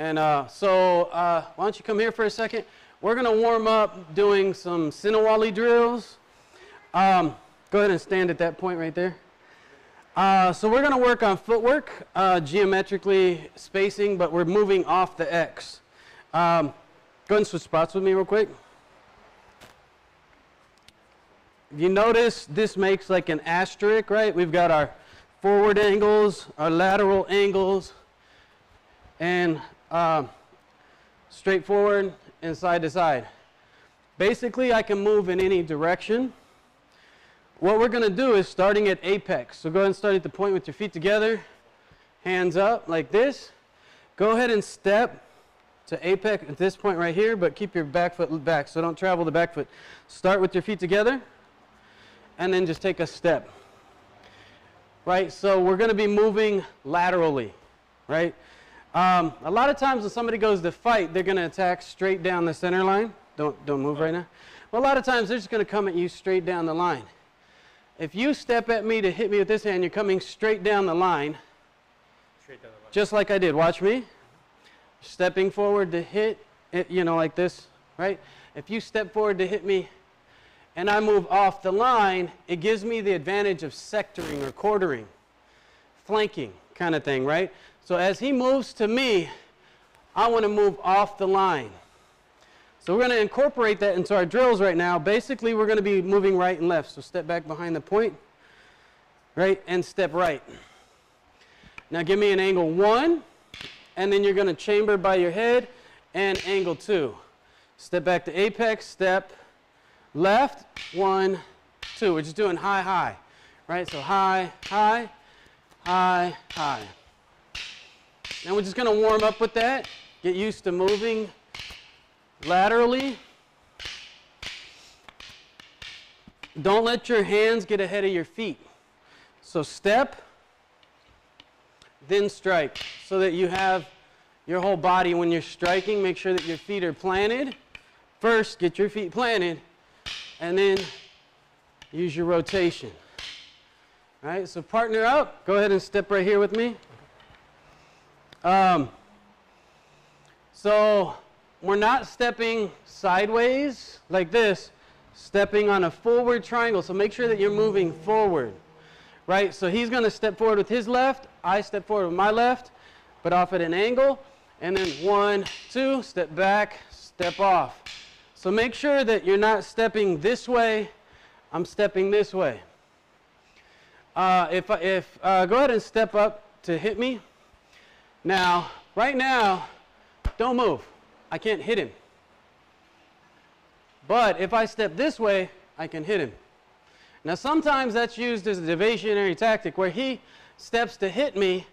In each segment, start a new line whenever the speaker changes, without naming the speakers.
And uh, so uh, why don't you come here for a second? We're going to warm up doing some Sinawali drills. Um, go ahead and stand at that point right there. Uh, so we're going to work on footwork, uh, geometrically spacing, but we're moving off the X. Um, go ahead and switch spots with me real quick. If you notice, this makes like an asterisk, right? We've got our forward angles, our lateral angles, and uh, straight forward and side to side. Basically, I can move in any direction. What we're going to do is starting at apex. So go ahead and start at the point with your feet together, hands up like this. Go ahead and step to apex at this point right here, but keep your back foot back, so don't travel the back foot. Start with your feet together, and then just take a step. Right, so we're going to be moving laterally, right? Um, a lot of times when somebody goes to fight, they're going to attack straight down the center line. Don't, don't move right now. Well, a lot of times they're just going to come at you straight down the line. If you step at me to hit me with this hand, you're coming straight down the line. Straight down the line. Just like I did. Watch me. Stepping forward to hit, it, you know, like this, right? If you step forward to hit me and I move off the line, it gives me the advantage of sectoring or quartering, flanking kind of thing, right? So as he moves to me, I want to move off the line. So we're going to incorporate that into our drills right now. Basically, we're going to be moving right and left. So step back behind the point, right, and step right. Now give me an angle one, and then you're going to chamber by your head and angle two. Step back to apex, step left, one, two. We're just doing high, high, right? So high, high, high, high. Now we're just going to warm up with that, get used to moving laterally. Don't let your hands get ahead of your feet. So step, then strike, so that you have your whole body when you're striking. Make sure that your feet are planted. First, get your feet planted, and then use your rotation. All right, so partner up. Go ahead and step right here with me. Um, so we're not stepping sideways like this, stepping on a forward triangle. So make sure that you're moving forward, right? So he's going to step forward with his left. I step forward with my left, but off at an angle. And then one, two, step back, step off. So make sure that you're not stepping this way. I'm stepping this way. Uh, if, if uh, go ahead and step up to hit me. Now, right now, don't move. I can't hit him. But if I step this way, I can hit him. Now, sometimes that's used as a diversionary tactic where he steps to hit me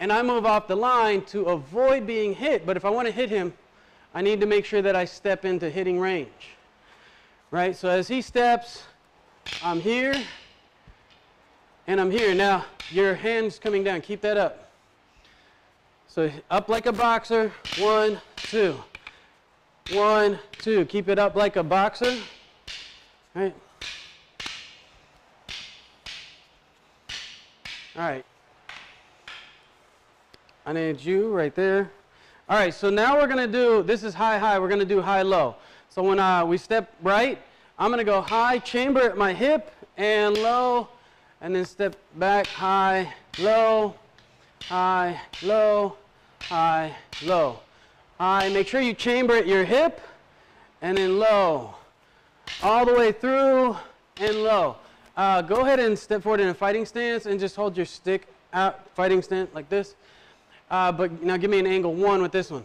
and I move off the line to avoid being hit. But if I want to hit him, I need to make sure that I step into hitting range. Right? So as he steps, I'm here and I'm here. Now, your hand's coming down. Keep that up. So up like a boxer. One, two. One, two. Keep it up like a boxer. All right. All right. I need you right there. All right, so now we're going to do, this is high, high. We're going to do high, low. So when uh, we step right, I'm going to go high, chamber at my hip, and low, and then step back, high, low, high, low, high, low. High, make sure you chamber at your hip, and then low. All the way through, and low. Uh, go ahead and step forward in a fighting stance, and just hold your stick out, fighting stance like this. Uh, but now give me an angle one with this one.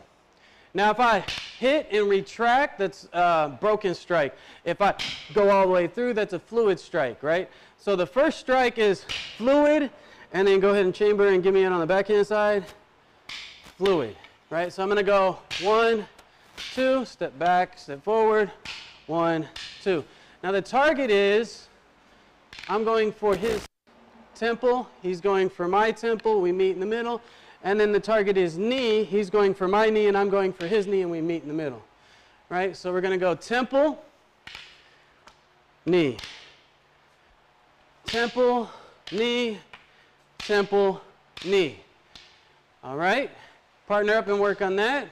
Now if I hit and retract, that's a broken strike. If I go all the way through, that's a fluid strike, right? So the first strike is fluid, and then go ahead and chamber and give me it on the backhand side fluid, right? So I'm to go one, two, step back, step forward, one, two. Now the target is, I'm going for his temple, he's going for my temple, we meet in the middle, and then the target is knee, he's going for my knee and I'm going for his knee and we meet in the middle, right? So we're to go temple, knee, temple, knee, temple, knee. All right? partner up and work on that.